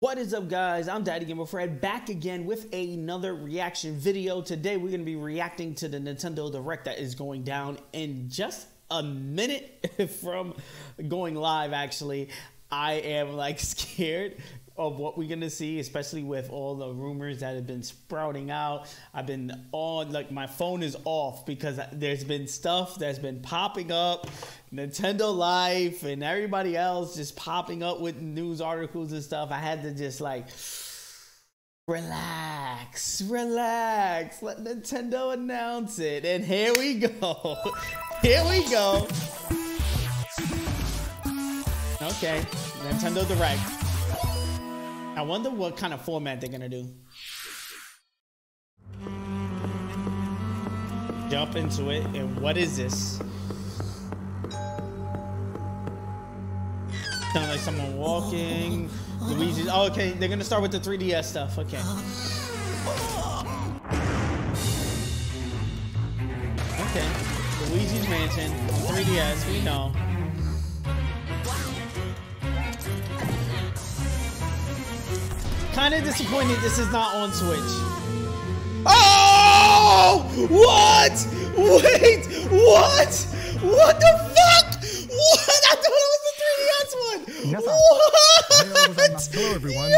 What is up guys? I'm Daddy Gamer Fred back again with another reaction video. Today we're going to be reacting to the Nintendo Direct that is going down in just a minute from going live actually. I am like scared of what we're gonna see, especially with all the rumors that have been sprouting out. I've been on like my phone is off because there's been stuff that's been popping up, Nintendo Life and everybody else just popping up with news articles and stuff. I had to just like relax, relax, let Nintendo announce it, and here we go, here we go. Okay, Nintendo Direct. I wonder what kind of format they're gonna do. Jump into it, and what is this? Sound like someone walking. Luigi's. Oh, okay. They're gonna start with the 3DS stuff. Okay. Okay. Luigi's Mansion, 3DS. We know. Kind of disappointed this is not on Switch. Oh! What? Wait! What? What the fuck? What? I thought it was the 3DS one. What? Hello everyone. Yo!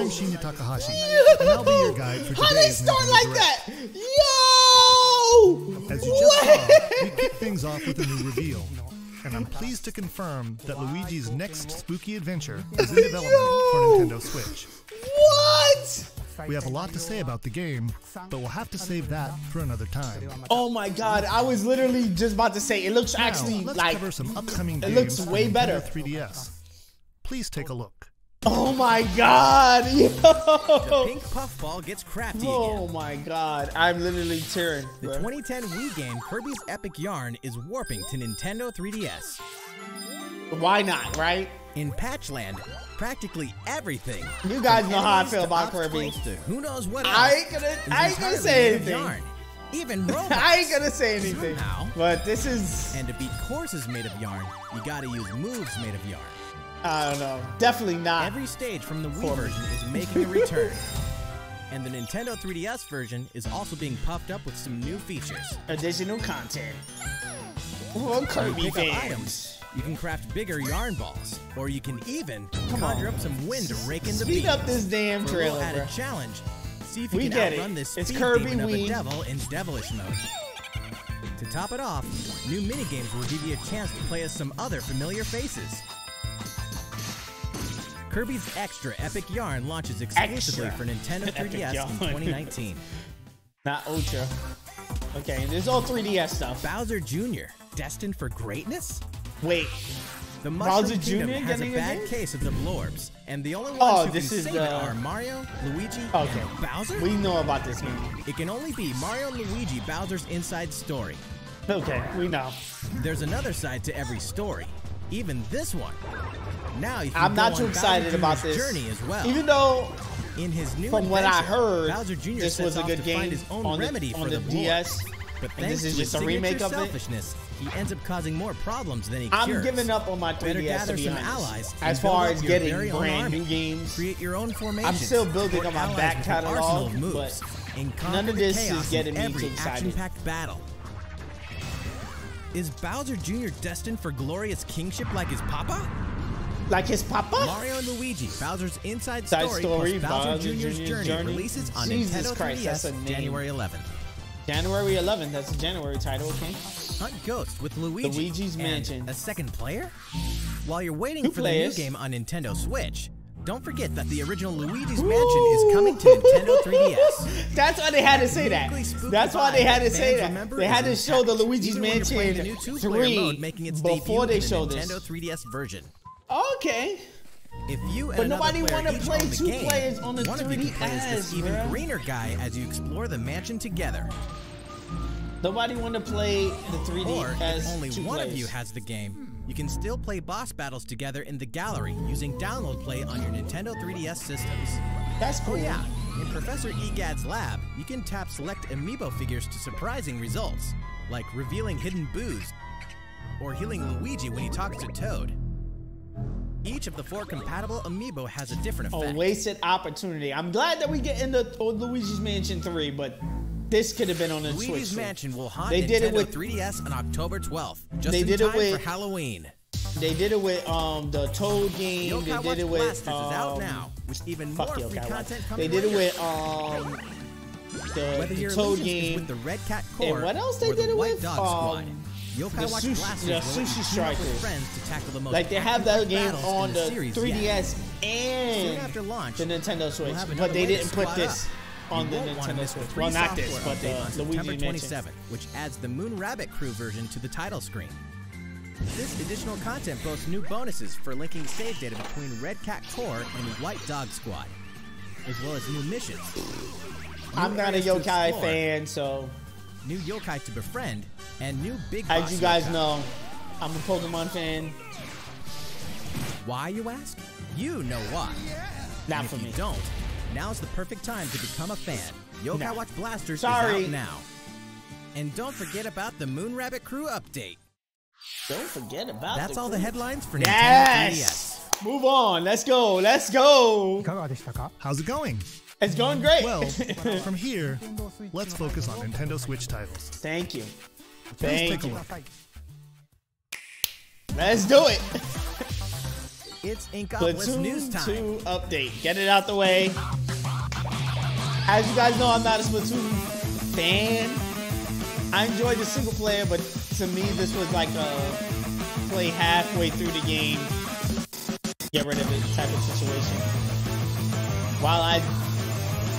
I'm Shinya Takahashi, Yo! and I'll be your guide for today's How they start like direct. that? Yo! As you just saw, we kick things off with a new reveal and I'm pleased to confirm that Luigi's next spooky adventure is in development Yo! for Nintendo Switch. What? We have a lot to say about the game, but we'll have to save that for another time. Oh my god, I was literally just about to say it looks now, actually let's like cover some upcoming it looks way better. 3DS. Please take a look. Oh my god! Yo! The pink puffball gets crafty Oh again. my god, I'm literally tearing. The 2010 Wii game Kirby's Epic Yarn is warping to Nintendo 3DS. Why not, right? In Patchland, practically everything. You guys know how I feel about Kirby. who knows what? I ain't gonna, I ain't gonna say anything. Yarn. Even robots. I ain't gonna say anything. Somehow. But this is. And to beat courses made of yarn, you gotta use moves made of yarn. I don't know. Definitely not. Every stage from the Wii version is making a return. and the Nintendo 3DS version is also being puffed up with some new features. Additional content. Well, Kirby fans. items. You can craft bigger yarn balls, or you can even Come conjure on. up some wind to rake in the Speed up this damn For trailer. added challenge. See if you we can get outrun it. this it's Kirby demon of a devil in devilish mode. To top it off, new minigames will give you a chance to play as some other familiar faces. Kirby's Extra Epic Yarn launches exclusively Extra. for Nintendo 3DS in 2019. Not Ultra. Okay, there's all 3DS stuff. Bowser Jr. destined for greatness? Wait. The Mushroom Bowser Kingdom Jr. has a bad case of the blorbs, and the only oh, ones oh, who this can is save the... it are Mario, Luigi, okay. and Bowser. We know about this game. It can only be Mario Luigi Bowser's inside story. Okay, we know. There's another side to every story, even this one. Now you can I'm not too excited about this journey as well. Even though in his new from what I heard, Bowser Jr. this was a good game his own on remedy the, on for the, the DS. But and this is just a remake of it. He ends up causing more problems than he I'm cures. giving up on my 3DS to be honest. Allies as far as getting brand new games, create your own formation. I'm still building on my back catalog, but none of this is getting me too excited. Action-packed battle. Is Bowser Jr. destined for glorious kingship like his papa? Like his papa? Mario and Luigi, Bowser's Inside Story, Side story plus Bowser, Bowser Jr.'s, Jr.'s Journey, Journey, releases on Jesus Nintendo Christ, 3DS January 11th. January 11th, that's a January title, okay? Hunt Ghost with Luigi. Luigi's Mansion. a second player? While you're waiting Two for players. the new game on Nintendo Switch, don't forget that the original Luigi's Ooh. Mansion is coming to Nintendo 3DS. That's why they had to say that. That's why they had to say that. They had to show the Luigi's Mansion the 3 mode, making its before they showed this. Nintendo 3DS version. Okay. If you but nobody want to play two game, players on the one 3DS. One of you can play as this even greener guy as you explore the mansion together. Nobody want to play the 3D or as if only one players. of you has the game, you can still play boss battles together in the gallery using download play on your Nintendo 3DS systems. That's oh, cool. Oh yeah, in Professor Egad's lab, you can tap select amiibo figures to surprising results, like revealing hidden boos or healing Luigi when he talks to Toad. Each of the four compatible amiibo has a different effect. A wasted opportunity. I'm glad that we get into Luigi's Mansion 3, but this could have been on the Luigi's Switch. Mansion will haunt they Nintendo did it with 3DS on October 12th. Just they in did time it with, for Halloween. They did it with um the Toad game. Yokai they did Watch it with um, is out now with even more free Yokai content They did it with um the, Whether the Toad game with the Red Cat Corps and what else they did the it with? Dog Um, Squad. Yokai the Watch sushi, Blasters the will let you Sushi Strikers. friends to tackle the Like they have that game on the, the series 3DS yet. and Soon after launch, the Nintendo Switch, we'll but they didn't put this up. On You the Nintendo Switch. Well, not this, but the, September Luigi Mansion. 27, which adds the Moon Rabbit Crew version to the title screen. This additional content boasts new bonuses for linking save data between Red Cat Corps and White Dog Squad, as well as new missions. I'm new not a yokai explore, fan, so New yokai to befriend, and new big as you guys yokai. know, I'm a Pokemon fan. Why, you ask? You know why. Not And for me. don't, now's the perfect time to become a fan. Yokai No. Watch Blasters Sorry. is out now. And don't forget about the Moon Rabbit Crew update. Don't forget about That's the all the headlines for Nintendo 3DS. Yes. Move on. Let's go. Let's go. How's it going? It's going great. Well, from here, let's focus on Nintendo Switch titles. Thank you. Please Thank take a you. look. Let's do it. It's Inkopolis News time. 2 update. Get it out the way. As you guys know, I'm not a Splatoon fan. I enjoyed the single player, but to me, this was like a play halfway through the game, get rid of it type of situation. While I,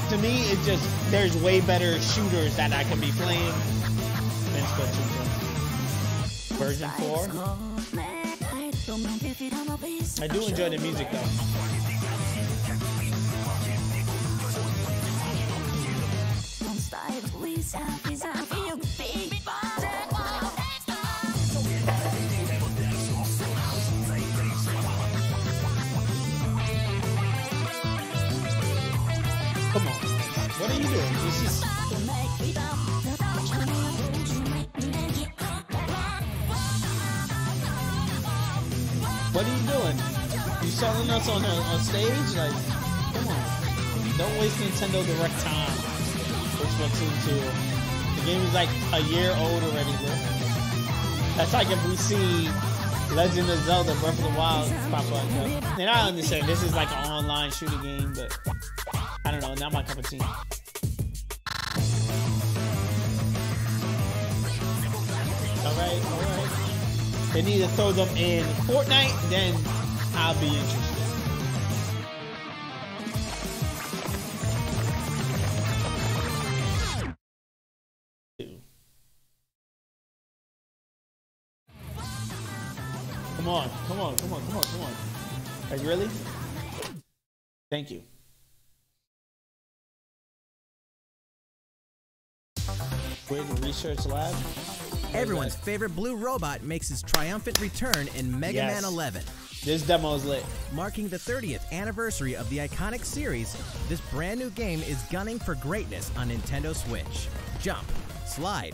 to me, it just there's way better shooters that I can be playing than Splatoon 2. Version 4. I do enjoy the music though. Come selling us on a, on stage? Like, come on. Don't waste Nintendo Direct time for Splatoon 2. The game is like a year old already, bro. That's like if we see Legend of Zelda Breath of the Wild pop up. And I understand this is like an online shooting game, but I don't know, not my cup of tea. Alright, alright. They need to throw them in Fortnite, then I'll be interested. Come on, come on, come on, come on, come on. Like really? Thank you. Where's the research lab? Everyone's favorite blue robot makes his triumphant return in Mega Yes. Man 11. This demo is lit. Marking the 30th anniversary of the iconic series, this brand new game is gunning for greatness on Nintendo Switch. Jump, slide,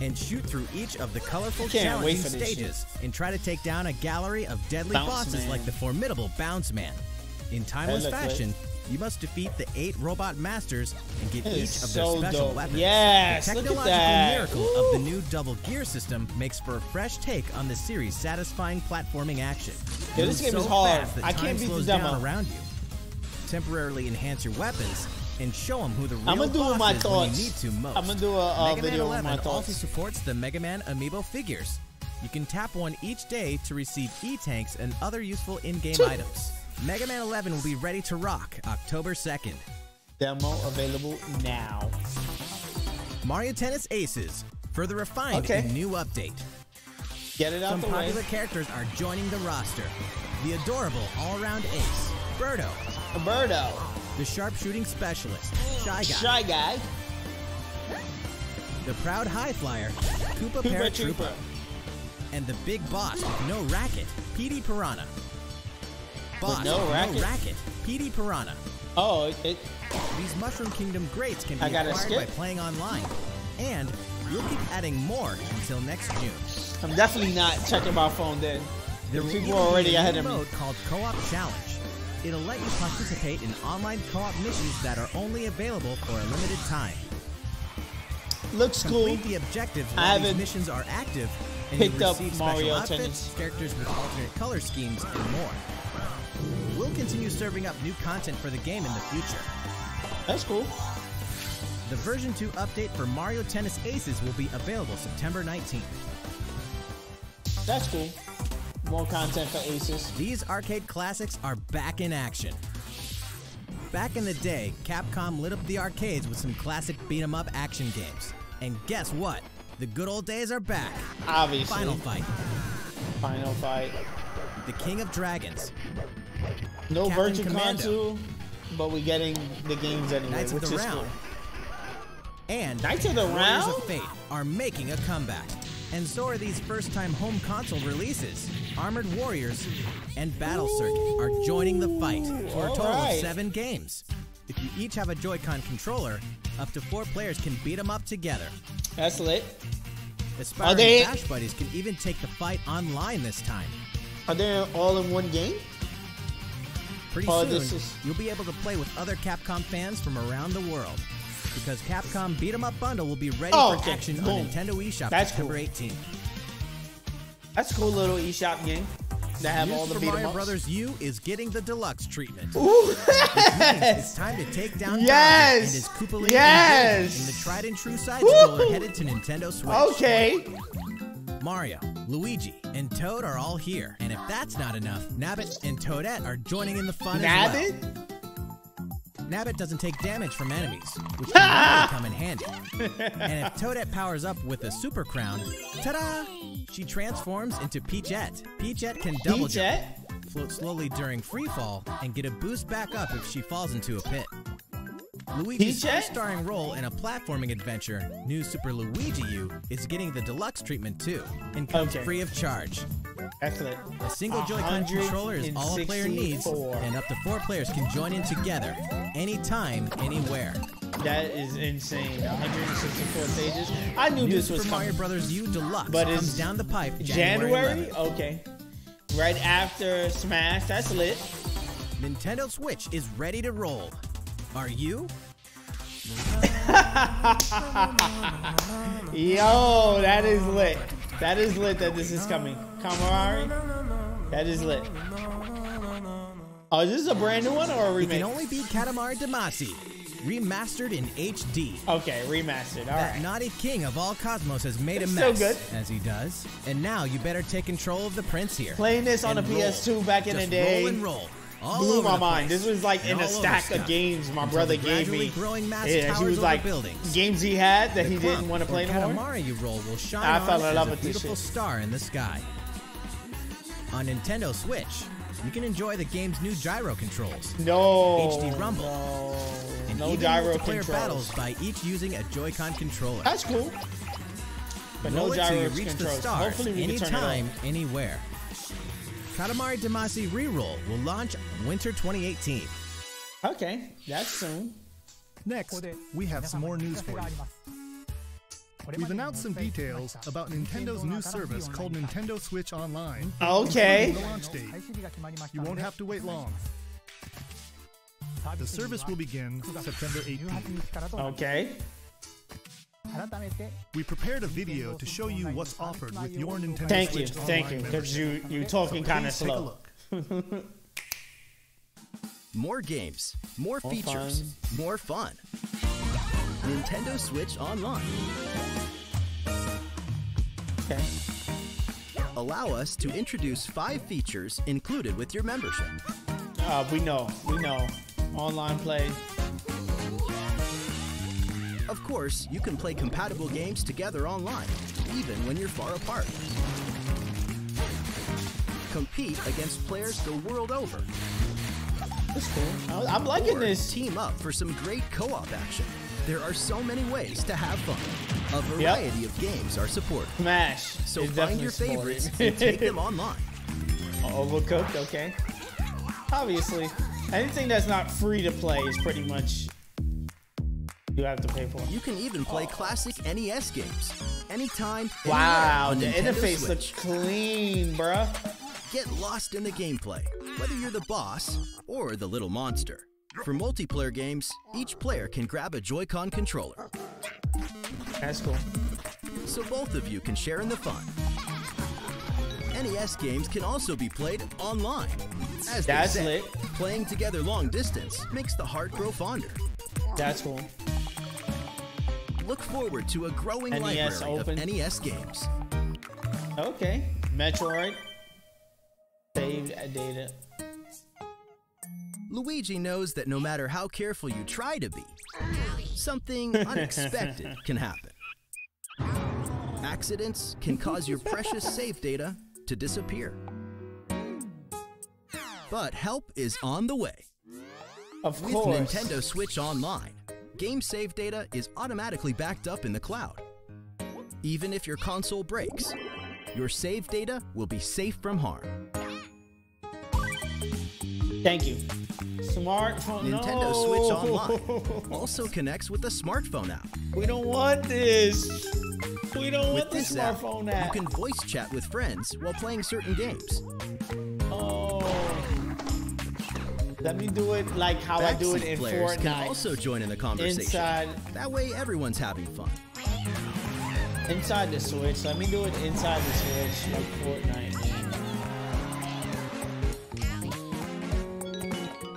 and shoot through each of the colorful challenging stages and try to take down a gallery of deadly Bounce bosses Man. like the formidable Bounce Man. In timeless fashion, lit. You must defeat the eight robot masters and get That each of so their special dope. weapons. Yes, the look at technological that. miracle of the new double gear system makes for a fresh take on the series' satisfying platforming action. Yeah, this game is hard. I can't beat the demo. down around you. Temporarily enhance your weapons and show them who the real I'ma do boss my is when you need to most. I'ma do a, uh Mega Man video with 11 my also supports the Mega Man Amiibo figures. You can tap one each day to receive E-tanks and other useful in-game items. Mega Man 11 will be ready to rock October 2nd. Demo available now. Mario Tennis Aces, further refined Okay. in new update. Get it out Some the way. popular characters are joining the roster. The adorable all-round ace, Birdo, Birdo. the sharpshooting specialist, Shy Guy, Shy guy. the proud high flyer, Koopa Koopa Paratrooper, Trooper. and the big boss with no racket, Petey Piranha. Boss no racket? no racket, Petey Piranha. Oh, it, it These Mushroom Kingdom greats can be acquired by playing online. And we'll keep adding more until next June. I'm definitely not checking my phone then. There will people already ahead of me. mode called Co-op Challenge. It'll let you participate in online co-op missions that are only available for a limited time. Looks cool. Complete the objectives I while these haven't missions are active, and picked you up receive Mario special outfits, Tennis. characters with alternate color schemes, and more. We'll continue serving up new content for the game in the future. That's cool. The version 2 update for Mario Tennis Aces will be available September 19th. That's cool. More content for Aces. These arcade classics are back in action. Back in the day, Capcom lit up the arcades with some classic beat 'em up action games. And guess what? The good old days are back. Obviously. Final Fight, Final fight. The King of Dragons, No Captain Virtual Commando. Console, but we're getting the games anyway, Knights of which the is Round, cool. and Knights of the Warriors Round? of Fate are making a comeback. And so are these first-time home console releases. Armored Warriors and Battle Circuit are joining the fight for a total alright. of seven games. If you each have a Joy-Con controller, up to four players can beat them up together. That's lit. Aspiring they- Bash Buddies can even take the fight online this time. Are they all in one game? Pretty Oh, soon, this is- you'll be able to play with other Capcom fans from around the world. Because Capcom Beat 'em Up Bundle will be ready Oh, for okay. action Boom. on Nintendo eShop That's September cool. 18th. That's a cool little eShop game that have all the beat 'em Mario ups. Brothers U is getting the deluxe treatment. Ooh, yes. It's time to take down Yes! Bowser and his Koopa Yes! in the tried and true side scroller headed to Nintendo Switch. okay. Mario, Luigi, and Toad are all here. And if that's not enough, Nabbit and Toadette are joining in the fun as well. Nabbit? Nabbit doesn't take damage from enemies, which can really come in handy. And if Toadette powers up with a super crown, ta-da! She transforms into Peachette. Peachette can double jump, float slowly during free fall, and get a boost back up if she falls into a pit. Luigi's first starring role in a platforming adventure, New Super Luigi U, is getting the deluxe treatment too, and comes Okay. free of charge. Excellent. A single Joy-Con controller is all a player needs, and up to four players can join in together, anytime, anywhere. That is insane. 164 pages. I knew New this was Super Mario. Brothers U Deluxe But comes it's down the pipe January. January? Okay. Right after Smash. That's lit. Nintendo Switch is ready to roll. Are you? Yo, that is lit. That is lit that this is coming. Kamarari? That is lit. Oh, is this a brand new one or a It remake? can only be Katamari Damacy, remastered in HD. Okay, remastered. All That right. naughty king of all cosmos has made a It's still mess, good. as he does. And now you better take control of the prince here. Playing this on And the roll. PS2 back in Just the day roll and roll. All blew my mind. place. This was like And in a stack of games my brother gave me. growing mass Yeah, he was like buildings. games he had that The he didn't want to play or no more. Katamari you roll will shine I fell in love a with this beautiful shit. star in the sky. On Nintendo Switch, you can enjoy the game's new gyro controls No. HD Rumble. No, and no even gyro controls. battles by each using a Joy-Con controller. That's cool. But Roll no gyro controls. Hopefully we can turn it anytime, off. anywhere. Katamari Damacy Reroll will launch winter 2018. Okay, that's soon. Next, we have some more news for you. We've announced some details about Nintendo's new service called Nintendo Switch Online. Okay. The launch date. You won't have to wait long. The service will begin September 18th. Okay. We prepared a video to show you what's offered with your Nintendo Thank you, Switch thank you, because you membership. you talking kind of Please take a slow. look. More games, more More features, more fun. Nintendo Switch Online. Okay. Allow us to introduce five features included with your membership. Uh, we know, we know. Online play. Of course, you can play compatible games together online, even when you're far apart. Compete against players the world over. That's cool. I'm liking or this. team up for some great co-op action. There are so many ways to have fun. A variety of games are supported. Smash. So find your favorites and take them online. Overcooked, okay. Obviously, anything that's not free to play is pretty much you have to pay for. You can even play classic NES games anytime. Wow, the anywhere on Nintendo interface Switch. looks clean, bruh. Get lost in the gameplay, whether you're the boss or the little monster. For multiplayer games, each player can grab a Joy-Con controller, That's cool. so both of you can share in the fun. NES games can also be played online. As That's say, lit. playing together long distance makes the heart grow fonder. That's cool. Look forward to a growing NES library open. of NES games. Okay. Metroid. Saved data. Luigi knows that no matter how careful you try to be, something unexpected can happen. Accidents can cause your precious save data to disappear. But help is on the way. Of With course. Nintendo Switch Online, game save data is automatically backed up in the cloud. Even if your console breaks, your save data will be safe from harm. Thank you. Smartphone. Nintendo no. Switch Online also connects with the smartphone app. We don't want this. We don't With want the this app, smartphone you app. You can voice chat with friends while playing certain games. Let me do it like how I do it Backseat in players can Fortnite. also join in the conversation. Inside. That way, everyone's having fun. Inside the Switch. Let me do it inside the Switch, like Fortnite.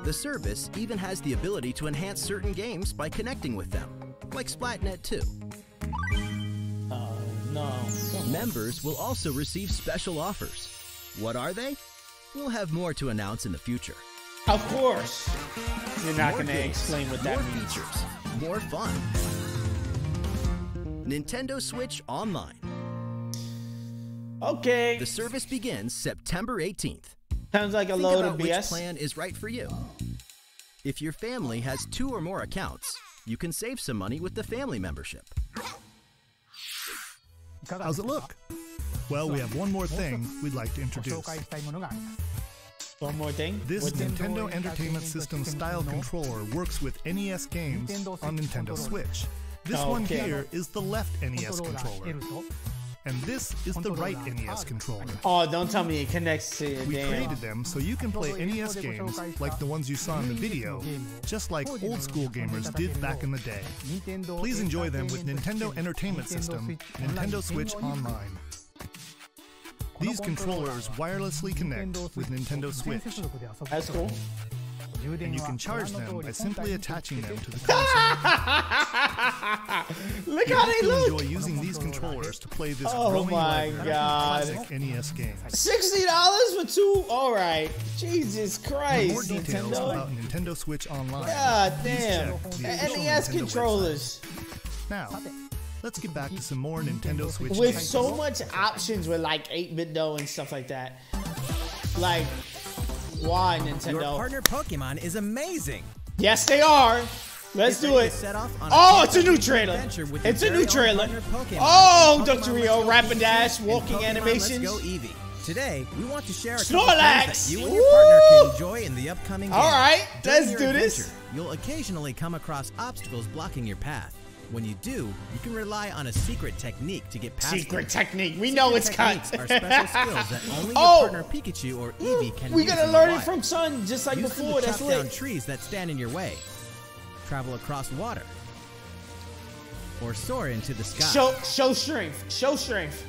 The service even has the ability to enhance certain games by connecting with them, like Splatnet 2. Oh no. Members will also receive special offers. What are they? We'll have more to announce in the future. Of course. You're not gonna explain what that more means. features, more fun. Nintendo Switch Online. Okay. The service begins September 18th. Sounds like a Think load about of which BS. plan is right for you. If your family has two or more accounts, you can save some money with the family membership. How's it look? Well, we have one more thing we'd like to introduce. One more thing. This it? Nintendo Entertainment System style controller works with NES games on Nintendo Switch. This ah, one Okay. here is the left NES controller, and this is the right NES controller. Oh, don't tell me it connects to your We damn. created them so you can play NES games like the ones you saw in the video, just like old school gamers did back in the day. Please enjoy them with Nintendo Entertainment System, Nintendo Switch Online. These controllers wirelessly connect with Nintendo Switch, That's cool. and you can charge them by simply attaching them to the console. Look how they look. enjoy using these controllers to play this Oh growing my God. classic NES game. Sixty dollars for two. All right. Jesus For Christ, more details Nintendo. about Nintendo Switch Online, God damn. check the The official NES controllers website. Now, let's get back to some more Nintendo Switch with games. so much options with like 8-bit though and stuff like that. Like, why Your Nintendo? partner Pokemon is amazing. Yes, they are. Let's do it. to set off on Oh, it's a new trailer. adventure with your It's a new trailer. Oh, in Dr. Pokemon Rio, rapid Pikachu dash, walking Pokemon animations. Let's go Eevee. Today, we want to share a couple Snorlax. that you and your Woo! partner can enjoy in the upcoming game. All right, During let's do this. You'll occasionally come across obstacles blocking your path. When you do, you can rely on a secret technique to get past Secret them. technique. We know it's cut. are special skills that only your Oh! partner Pikachu or Eevee can we gotta learn it from Sun, just like Use them before. to That's chop down trees that stand in your way. Travel across water. Or soar into the sky. Show, show strength. Show strength.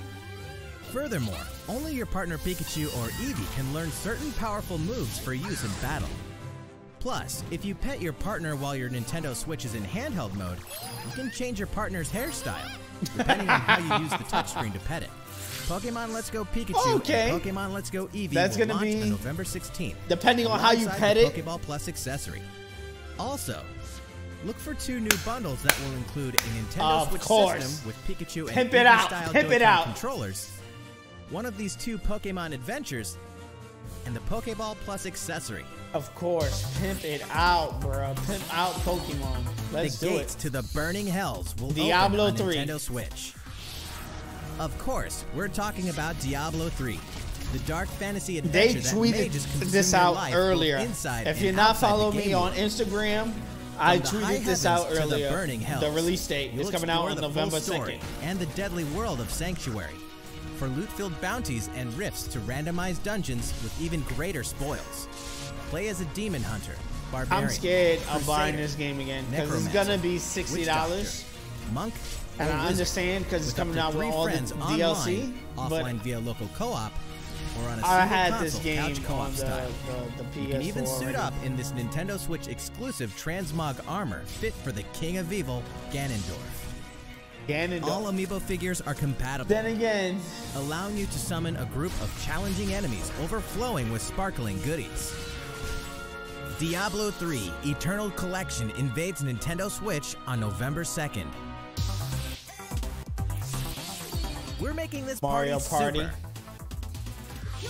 Furthermore, only your partner Pikachu or Eevee can learn certain powerful moves for use in battle. Plus, if you pet your partner while your Nintendo Switch is in handheld mode, you can change your partner's hairstyle, depending on how you use the touchscreen to pet it. Pokemon Let's Go Pikachu Okay. and Pokemon Let's Go Eevee That's will gonna launch be- on November 16th. Depending on how you pet it. Pokeball Plus accessory. Also, look for two new bundles that will include a Nintendo Of Switch course. system with Pikachu and Pimp it out. Pimp it out. controllers, one of these two Pokemon adventures, and the Pokeball Plus accessory. Of course. Pimp it out, bro. Pimp out Pokemon. Let's the do gates it. to the burning hells will Diablo open on 3. Nintendo Switch. Of course, we're talking about Diablo 3, the dark fantasy They adventure that may tweeted this out earlier. inside If you're not following me on. Instagram, I the tweeted this out the earlier. burning hells, The release date is coming out on November 2nd. And the deadly world of Sanctuary. For loot-filled bounties and rifts to randomized dungeons with even greater spoils. Play as a demon hunter, barbarian. I'm scared of crusader, buying this game again because it's gonna be sixty dollars. monk, And I understand because it's coming out with all the friends DLC. online, offline via local co-op, or on a I had console this game couch co-op the, style. the, the PS4 You can even suit already. up in this Nintendo Switch exclusive transmog armor fit for the King of Evil, Ganondorf. Ganondorf. All amiibo figures are compatible, then again, allowing you to summon a group of challenging enemies overflowing with sparkling goodies. Diablo 3 Eternal Collection invades Nintendo Switch on November 2nd. We're making this Mario party, Party. super.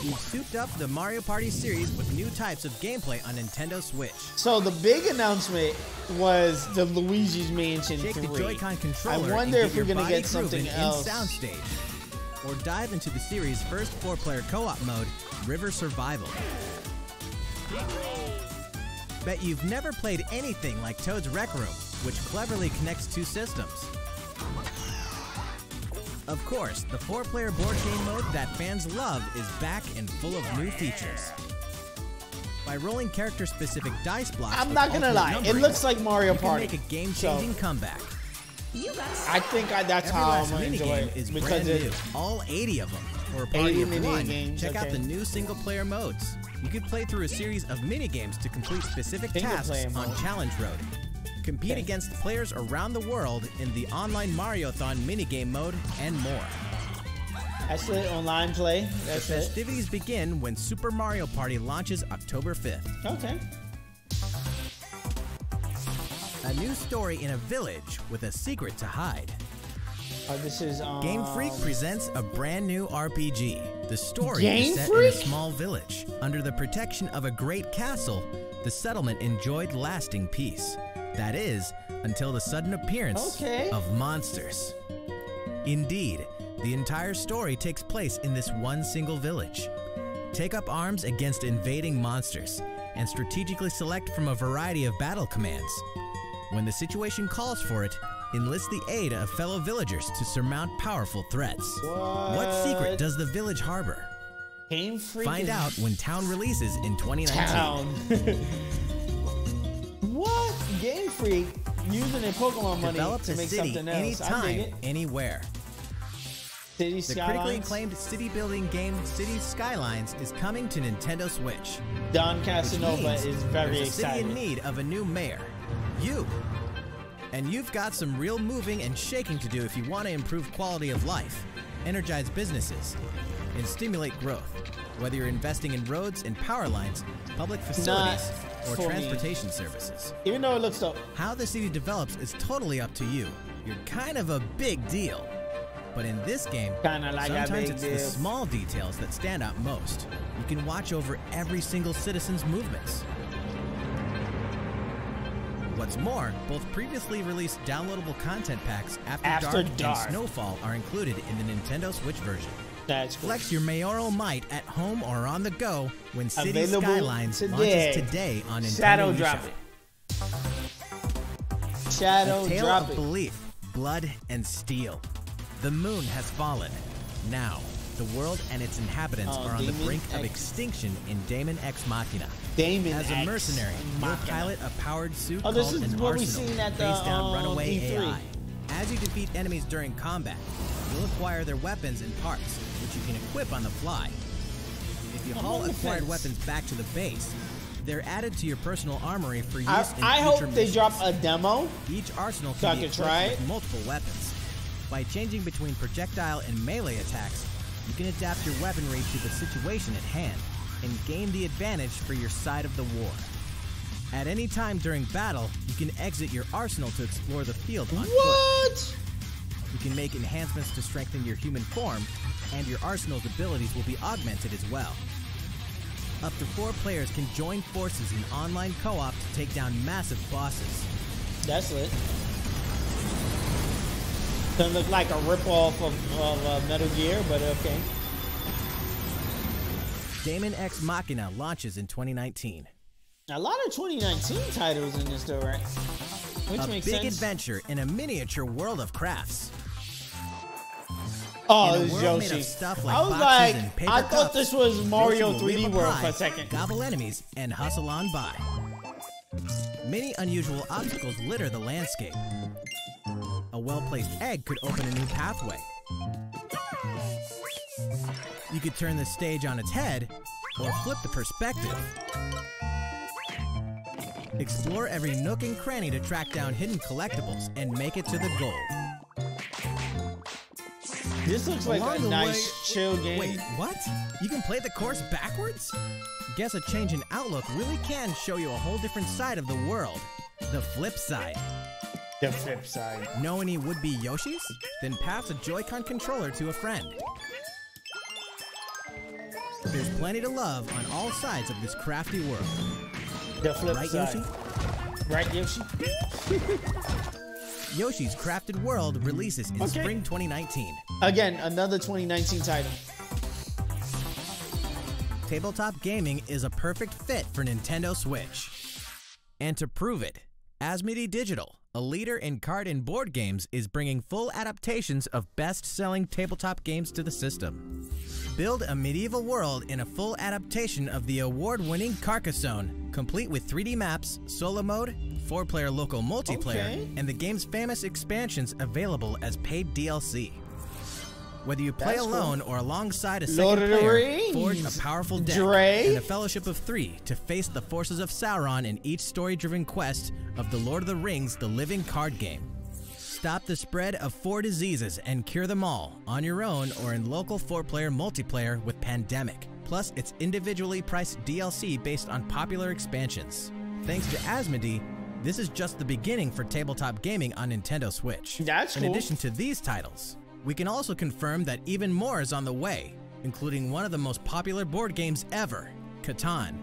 We've souped up the Mario Party series with new types of gameplay on Nintendo Switch. so the big announcement was the Luigi's Mansion Shake 3. the Joy-Con controller I wonder if we're gonna body get something else. in Soundstage, or dive into the series' first four-player co-op mode, River Survival. Bet you've never played anything like Toad's Rec Room, which cleverly connects two systems. Of course, the four-player board game mode that fans love is back and full of new features. By rolling character-specific dice blocks, I'm not gonna alternate lie, it looks like Mario you can make a game-changing So, comeback. I think I, that's Every how I'm gonna enjoy minigame it is because brand it, new. All 80 of them. For a party 80 of one, minigames, check out the new single-player modes. You could play through a series of mini games to complete specific tasks Single-player on. Challenge Road. Compete against players around the world in the online Mariothon minigame mode and more. that's it. Online play. That's the it. festivities begin when Super Mario Party launches October 5th. Okay. A new story in a village with a secret to hide. Oh, this is um, Game Freak presents a brand new RPG. The story Game is set Freak? in a small village. Under the protection of a great castle, the settlement enjoyed lasting peace. That is, until the sudden appearance Okay. of monsters. Indeed, the entire story takes place in this one single village. Take up arms against invading monsters and strategically select from a variety of battle commands. When the situation calls for it, enlist the aid of fellow villagers to surmount powerful threats. What secret does the village harbor? Find out when Town releases in 2019. Town. Freak using their Pokemon money Develop to make city something else. Anytime, anywhere. City The critically acclaimed city building game City Skylines is coming to Nintendo Switch. Don Casanova is very there's a city in need of a new mayor. You. And you've got some real moving and shaking to do if you want to improve quality of life, energize businesses, and stimulate growth. Whether you're investing in roads and power lines, public facilities, or for me. transportation services. Even though it looks dope. How the city develops is totally up to you. You're kind of a big deal. But in this game, like sometimes it's the small details that stand out most. You can watch over every single citizen's movements. What's more, both previously released downloadable content packs After, After Dark, Dark. and Snowfall are included in the Nintendo Switch version. That's cool. Flex your mayoral might at home or on the go when City Available Skylines today. launches today on Nintendo Shadow eShop. drop it. Shadow A tale drop of it. belief, blood, and steel. The moon has fallen. Now, the world and its inhabitants Oh, are on the Daemon brink of extinction in Daemon X Machina. Daemon As a X mercenary, you'll pilot a powered suit Oh, this called is an what arsenal seen at the, based on um, runaway E3. AI. As you defeat enemies during combat, you'll acquire their weapons and parts, you can equip on the fly. If you haul acquired weapons back to the base, they're added to your personal armory for use I, in I hope they missions. drop a demo. Each arsenal So I can be could equipped try with multiple weapons. By changing between projectile and melee attacks, you can adapt your weaponry to the situation at hand and gain the advantage for your side of the war. At any time during battle, you can exit your arsenal to explore the field on foot. What? You can make enhancements to strengthen your human form, and your arsenal's abilities will be augmented as well. Up to four players can join forces in online co-op to take down massive bosses. That's lit. Doesn't look like a ripoff of, of uh, Metal Gear, but okay. Daemon X Machina launches in 2019. A lot of 2019 titles in this, right? Which a makes big adventure in a miniature world of crafts. Oh, In a it's world made of Yoshi. stuff like I was like, I thought cups, this was Mario 3D World for a second. Gobble enemies and hustle on by. Many unusual obstacles litter the landscape. A well-placed egg could open a new pathway. You could turn the stage on its head or flip the perspective. Explore every nook and cranny to track down hidden collectibles and make it to the goal. This looks like Along a nice, way- chill game. Wait, what? You can play the course backwards? Guess a change in outlook really can show you a whole different side of the world. The flip side. The flip side. Know any would-be Yoshis? Then pass a Joy-Con controller to a friend. There's plenty to love on all sides of this crafty world. The flip Right, side. Yoshi? Right, Yoshi? Yoshi's Crafted World releases in Okay. spring 2019. Again, another 2019 title. Tabletop gaming is a perfect fit for Nintendo Switch. And to prove it, Asmodee Digital, a leader in card and board games, is bringing full adaptations of best-selling tabletop games to the system. Build a medieval world in a full adaptation of the award-winning Carcassonne, complete with 3D maps, solo mode, four-player local multiplayer, Okay. and the game's famous expansions available as paid DLC. Whether you play That's cool. alone or alongside a Lord second the player, forge a powerful deck Dre. and a fellowship of three to face the forces of Sauron in each story-driven quest of the Lord of the Rings: The Living Card Game. Stop the spread of four diseases and cure them all on your own or in local four-player multiplayer with Pandemic. Plus, it's individually priced DLC based on popular expansions. Thanks to Asmodee, this is just the beginning for tabletop gaming on Nintendo Switch. That's In cool. addition to these titles, we can also confirm that even more is on the way, including one of the most popular board games ever, Catan,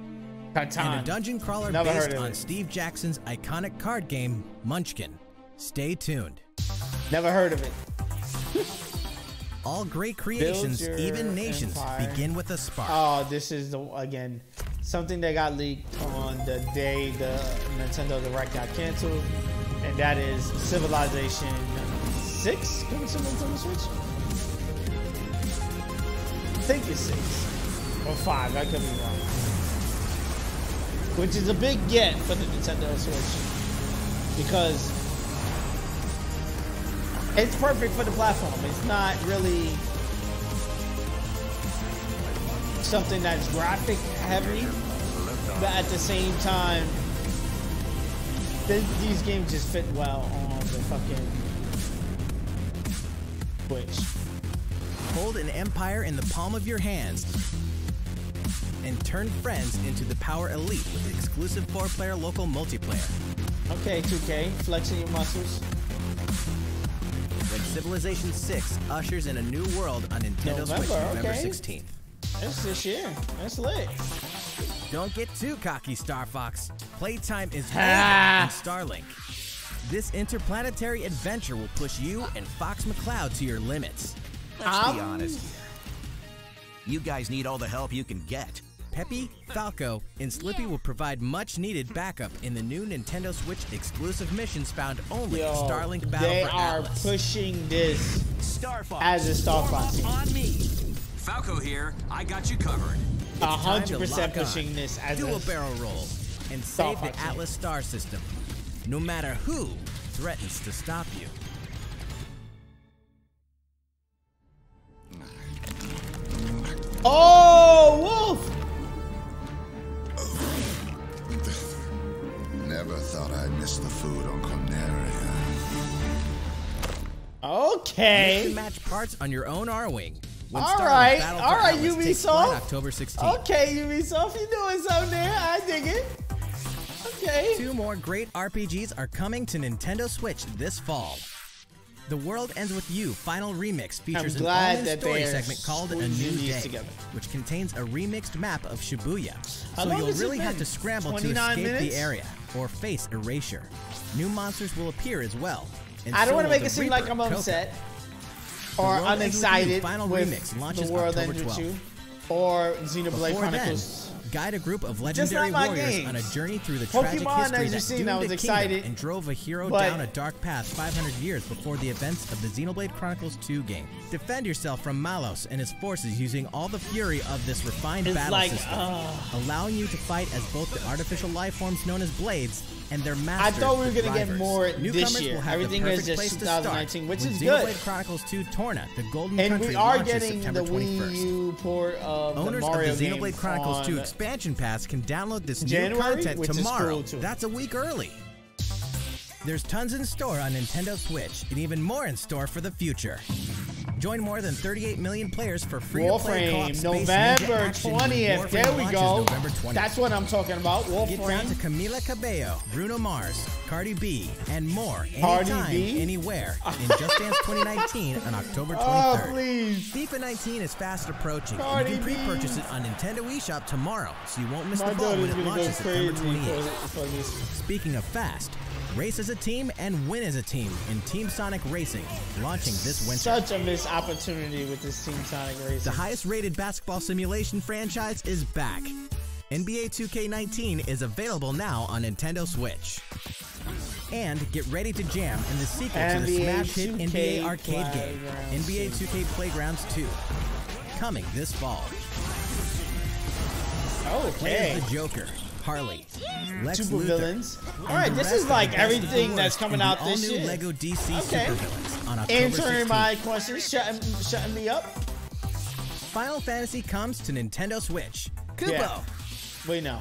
and a dungeon crawler Never based on it. Steve Jackson's iconic card game, Munchkin. Stay tuned. Never heard of it. All great creations, even nations, empire. begin with a spark. Oh, this is the again something that got leaked oh, on the day the Nintendo Direct got canceled, and that is Civilization Six coming to Nintendo Switch. I think it's six or five. I could be wrong. Which is a big get for the Nintendo Switch because it's perfect for the platform. It's not really something that's graphic heavy, but at the same time, th- these games just fit well on the fucking Switch. Hold an empire in the palm of your hands and turn friends into the power elite with exclusive four-player local multiplayer. Okay, 2K, flexing your muscles. When Civilization 6 ushers in a new world on Nintendo Switch November, November okay. 16th. That's this year. That's lit. Don't get too cocky, Star Fox. Playtime is over in Starlink. This interplanetary adventure will push you and Fox McCloud to your limits. Let's be Um, honest here. You guys need all the help you can get. Peppy, Falco, and Slippy will provide much needed backup in the new Nintendo Switch exclusive missions found only in Starlink Battle they for are Atlas. pushing this Star Fox. as a Star Fox. up on me. Falco here. I got you covered. A hundred percent lock on, pushing this as do a a barrel roll and save the Fox. Atlas star system, no matter who threatens to stop you. Oh, Wolf! Never thought I'd miss the food on Corneria. Okay. Match parts on your own Arwing. When All right, all right, Ubisoft. October 16th. Okay, Ubisoft, you doing something there. I dig it. Okay. Two more great RPGs are coming to Nintendo Switch this fall. The World Ends With You Final Remix features an glad all-new story segment called A New Day, together. which contains a remixed map of Shibuya. How So you'll really have to scramble to escape minutes? the area or face erasure. New monsters will appear as well. and I don't so want to make it seem like I'm upset or World Ends With unexcited Final with Remix launches the world October ends 12th. you or Xenoblade Before then, Chronicles Guide a group of legendary warriors games. on a journey through the tragic history that seen, doomed I a was kingdom excited, and drove a hero down a dark path 500 years before the events of the Xenoblade Chronicles 2 game. Defend yourself from Malos and his forces using all the fury of this refined It's battle like, system, uh, allowing you to fight as both the artificial life forms known as blades and their masters. I thought we were gonna get drivers. more this Newcomers year. Will have Everything is just place to start 2019, which is Xenoblade good. Chronicles 2 Torna, the Golden And Country we are getting September the 21st. Wii U port of Owners the Mario of the Xenoblade Chronicles 2 expansion pass can download this January, new content tomorrow. cool. That's a week early. There's tons in store on Nintendo Switch and even more in store for the future. Join more than 38 million players for free to play co-op Warframe, November Ninja Action 20th. There we go. That's what I'm talking about. Get down to Warframe. Camila Cabello, Bruno Mars, Cardi B, and more Cardi anytime, B? anywhere in Just Dance 2019 on October 23rd. Oh, please. FIFA 19 is fast approaching. Cardi you can pre-purchase it on Nintendo eShop tomorrow, so you won't miss My the ball when it launches September 28th. for, for. Speaking of fast, race as a team and win as a team in Team Sonic Racing, launching this winter. Such a missed opportunity with this Team Sonic Racing. The highest rated basketball simulation franchise is back. NBA 2K19 is available now on Nintendo Switch. And get ready to jam in the sequel to the smash hit NBA arcade game, NBA 2. 2K Playgrounds 2. Coming this fall. Okay. Play as the Joker, Harley, Lex Super Luthor, villains. All right, this is like best of the everything that's coming out this all-new year. Lego DC Okay. supervillains on October Answering 16th. my questions, shutting, shutting me up. Final Fantasy comes to Nintendo Switch. Kupo. Yeah. We know.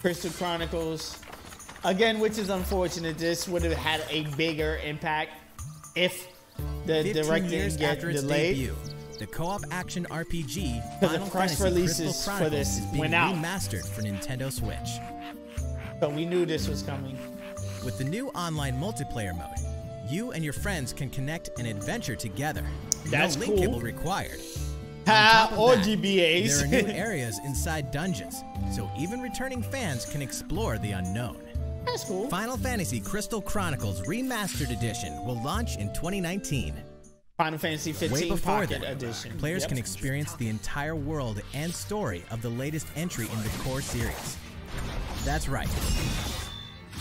Crystal Chronicles. Again, which is unfortunate. This would have had a bigger impact if the 15 direct years didn't get after its delayed. debut, the co-op action RPG the Final press Fantasy releases Crystal for Chronicles this is being went out. remastered for Nintendo Switch. So we knew this was coming. With the new online multiplayer mode, you and your friends can connect and adventure together. That's no link cool. cable required. Ha! Or that, GBAs. There are new areas inside dungeons, so even returning fans can explore the unknown. That's cool. Final Fantasy Crystal Chronicles Remastered Edition will launch in 2019. Final Fantasy 15 Way before Pocket then, Edition. players Yep. can experience the entire world and story of the latest entry in the core series. That's right.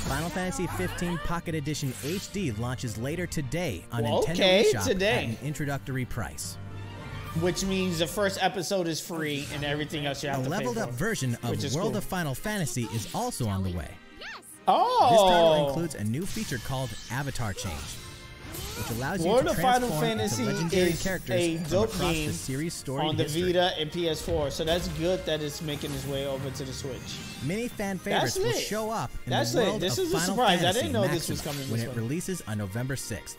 Final Fantasy 15 Pocket Edition HD launches later today on Well, Nintendo okay, eShop today. at an introductory price. Which means the first episode is free and everything else you A have to leveled up version of World cool. of Final Fantasy is also on the way. Oh! This title includes a new feature called Avatar Change, which allows you World to of Final Fantasy into legendary is characters a from dope across game the series story on the history. Vita and PS4, so that's good that it's making its way over to the Switch. Many fan favorites will show up in That's the world This of is a Final surprise. I Fantasy didn't know this was coming when it way. releases on November 6th.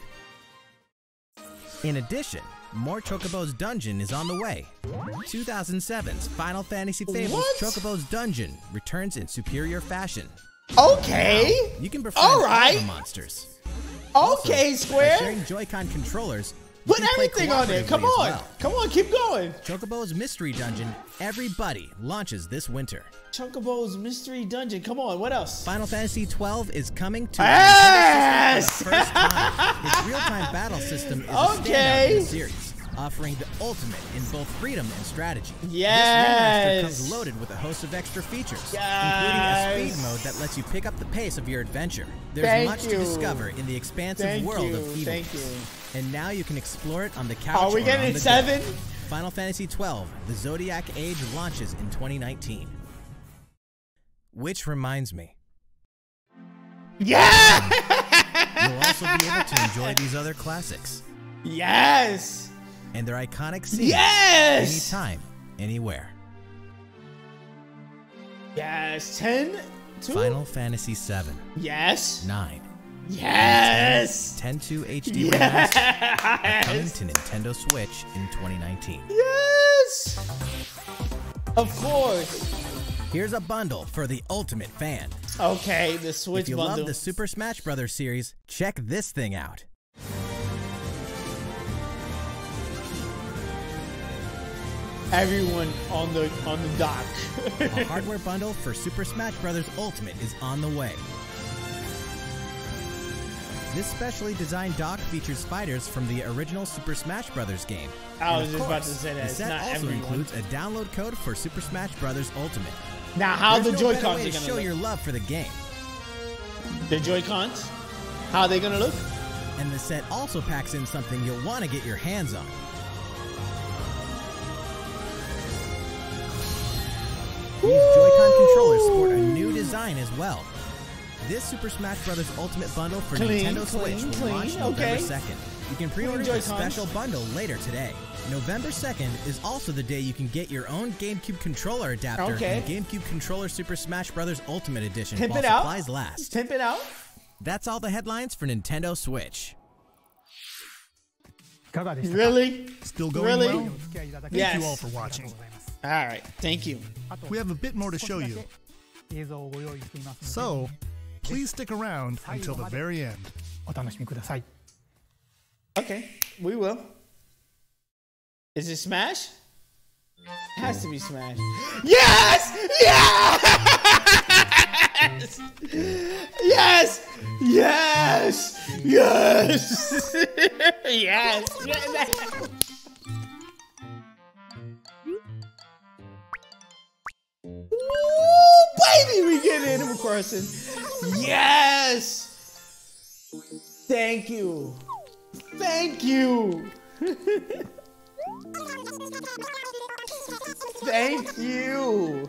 In addition, more Chocobo's Dungeon is on the way. 2007's Final Fantasy Fables What? Chocobo's Dungeon returns in superior fashion. Okay! You can befriend All right. the monsters. Okay, By Square! sharing Joy-Con controllers, Put everything on there. Come on! well. Come on, keep going! Chocobo's Mystery Dungeon, Everybody, launches this winter. Chocobo's Mystery Dungeon. Come on, what else? Final Fantasy XII is coming to Yes! Nintendo system for the first time. Its real-time battle system is a standout in the series, offering the ultimate in both freedom and strategy. Yes. This remaster comes loaded with a host of extra features, Yes. including a speed mode that lets you pick up the pace of your adventure. There's Thank much you. to discover in the expansive Thank world you, of Ivalice. thank you. And now you can explore it on the couch. Are we getting seven? Final Fantasy XII: The Zodiac Age launches in 2019. Which reminds me, Yeah! Um, you'll also be able to enjoy these other classics yes! And their iconic scenes Yes! anytime, anywhere. Yes. 10? 2? Final Fantasy VII, Yes. 9, Yes! 10 HD remaster coming to Nintendo Switch in 2019. Yes! Of course. Here's a bundle for the ultimate fan. Okay, the Switch If you bundle. love the Super Smash Bros. series, check this thing out. Everyone on the on the dock. A hardware bundle for Super Smash Bros. Ultimate is on the way. This specially designed dock features fighters from the original Super Smash Bros. game. I was just about to say that. The It's set not also everyone. includes a download code for Super Smash Bros. Ultimate. Now, how There's the no Joy-Cons are to gonna show look? your love for the game. The Joy Cons? How are they gonna look? And the set also packs in something you'll want to get your hands on. These Joy-Con controllers sport a new design as well. This Super Smash Bros. Ultimate Bundle for clean, Nintendo clean, Switch will launch November okay. 2nd. You can pre-order the special bundle later today. November 2nd is also the day you can get your own GameCube controller adapter okay. and GameCube controller Super Smash Bros. Ultimate Edition Pimp while it supplies out. last. Pimp it out. That's all the headlines for Nintendo Switch. Really? Still going really? well? Thank yes. you all for watching. All right, thank you. We have a bit more to show you. So, please stick around until the very end. Okay, we will. Is it Smash? It has to be Smash. Yes! Yes! Yes! Yes! Yes! yes! yes! Get Animal Crossing. Yes! Thank you. Thank you. Thank you.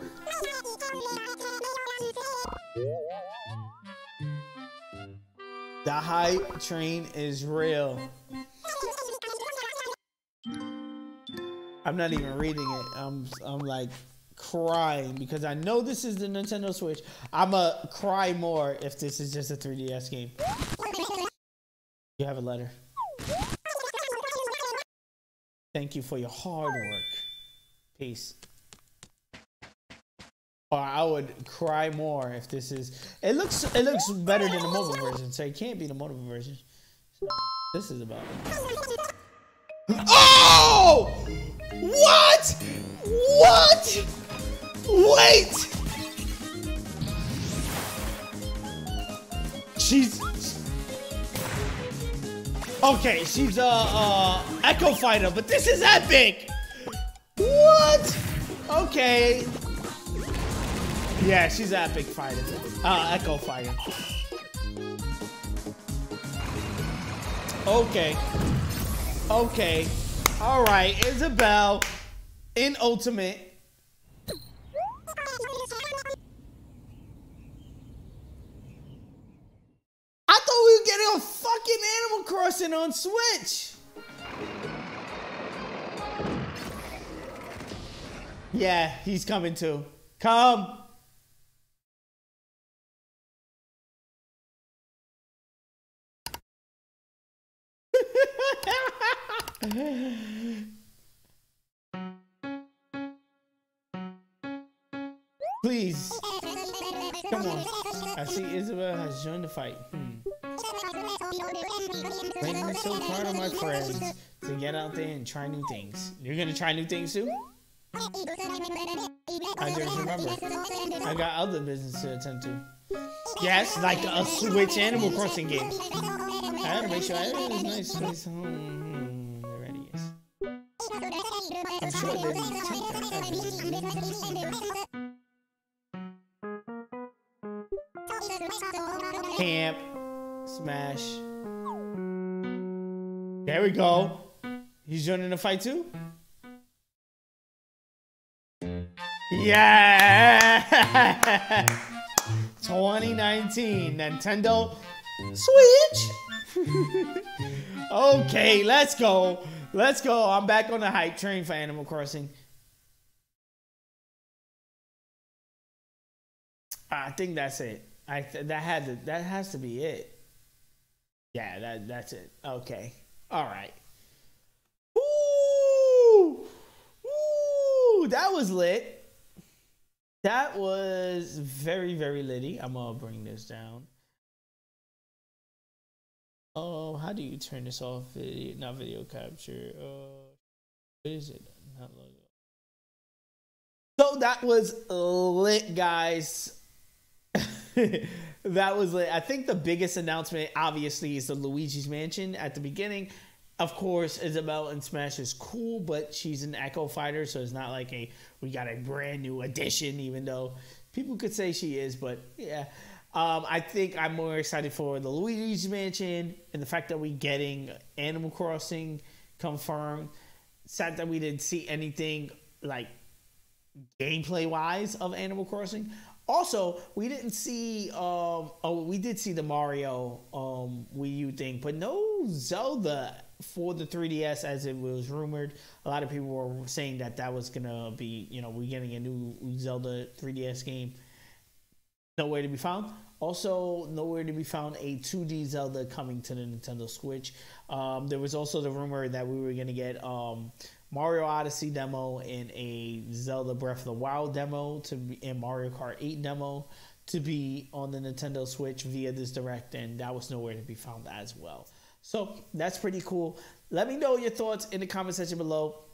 The hype train is real. I'm not even reading it. I'm I'm like crying because I know this is the Nintendo Switch. I'ma cry more if this is just a 3DS game. You have a letter. Thank you for your hard work. Peace. Or I would cry more if this is. It looks it looks better than the mobile version, so it can't be the mobile version. So this is about. Oh! What? What? Wait! She's Okay, she's a uh, Echo Fighter, but this is epic. What? Okay. Yeah, she's epic fighter. Uh, Echo Fighter. Okay. Okay. All right, Isabelle in Ultimate. Yeah, he's coming too. Come. Please. Come on. I see Isabelle has joined the fight. Hmm. Making so proud of my friends to get out there and try new things. You're gonna try new things too? I just remember. I got other business to attend to. Yes, like a Switch Animal Crossing game. I had to make sure everything's nice. Place. Hmm, there it is. I'm sure didn't take. Camp. Smash. There we go. He's joining the fight too? Yeah! 2019 Nintendo Switch. okay, let's go. Let's go. I'm back on the hype train for Animal Crossing. I think that's it. I th- that had to that has to be it. Yeah, that that's it. Okay. All right. Woo! Woo! That was lit. That was very very litty. I'm gonna bring this down. Oh, how do you turn this off? Video, not video capture. Uh, what is it? Not logo. So that was lit, guys. that was, I think, the biggest announcement. Obviously, is the Luigi's Mansion at the beginning. Of course, Isabelle in Smash is cool, but she's an Echo Fighter, so it's not like a we got a brand new addition. Even though people could say she is, but yeah. Um, I think I'm more excited for the Luigi's Mansion and the fact that we're getting Animal Crossing confirmed. Sad that we didn't see anything like gameplay wise of Animal Crossing. Also, we didn't see. Um, oh, we did see the Mario um, Wii U thing, but no Zelda for the 3DS as it was rumored. A lot of people were saying that that was gonna be, you know, we're getting a new Zelda 3DS game. Nowhere to be found. Also, nowhere to be found a 2D Zelda coming to the Nintendo Switch. Um, there was also the rumor that we were gonna get um, Mario Odyssey demo and a Zelda Breath of the Wild demo to be and Mario Kart 8 demo to be on the Nintendo Switch via this direct, and that was nowhere to be found as well. So that's pretty cool. Let me know your thoughts in the comment section below.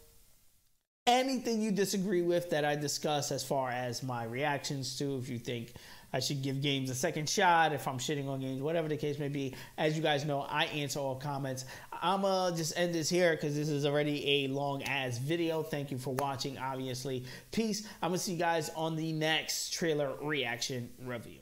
Anything you disagree with that I discuss as far as my reactions to, if you think I should give games a second shot, if I'm shitting on games, whatever the case may be. As you guys know, I answer all comments. I'm to just end this here because this is already a long ass video. Thank you for watching, obviously. Peace. I'm to see you guys on the next trailer reaction review.